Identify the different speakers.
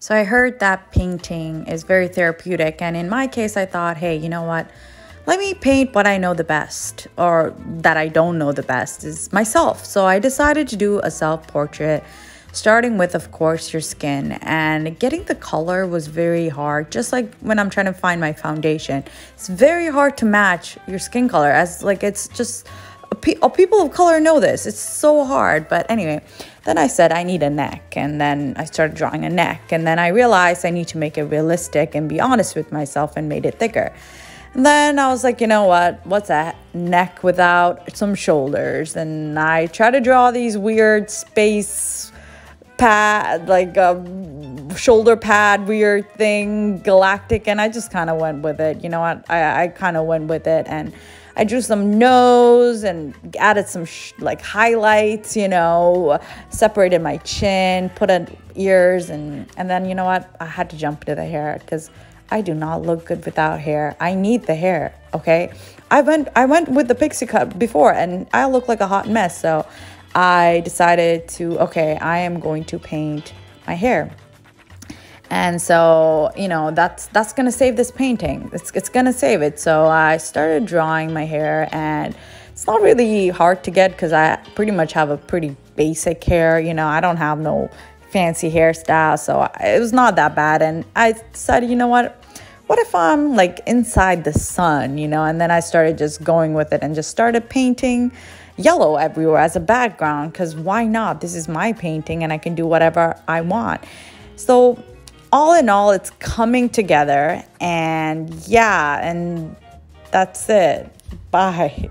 Speaker 1: So I heard that painting is very therapeutic. And in my case, I thought, hey, you know what? Let me paint what I know the best, or that I don't know the best, is myself. So I decided to do a self portrait, starting with, of course, your skin. And getting the color was very hard, just like when I'm trying to find my foundation. It's very hard to match your skin color, as like it's just Oh, people of color know this. It's so hard. But anyway, then I said I need a neck. And then I started drawing a neck. And then I realized I need to make it realistic and be honest with myself and made it thicker. And then I was like, you know what? What's that? Neck without some shoulders. And I try to draw these weird space pad, like a shoulder pad weird thing, galactic. And I just kind of went with it. You know what? I, I kind of went with it. And I drew some nose and added some like highlights, you know, separated my chin, put in ears, and and then you know what? I had to jump to the hair because I do not look good without hair. I need the hair. Okay, I went I went with the pixie cut before, and I look like a hot mess. So I decided to okay, I am going to paint my hair and so you know that's that's gonna save this painting. It's, it's gonna save it. So i started drawing my hair and it's not really hard to get because i pretty much have a pretty basic hair you know. I don't have no fancy hairstyle so it was not that bad. And i decided you know what? What if i'm like inside the sun you know? And then i started just going with it and just started painting yellow everywhere as a background because why not? This is my painting and i can do whatever i want. So all in all, it's coming together. And yeah, and that's it. Bye.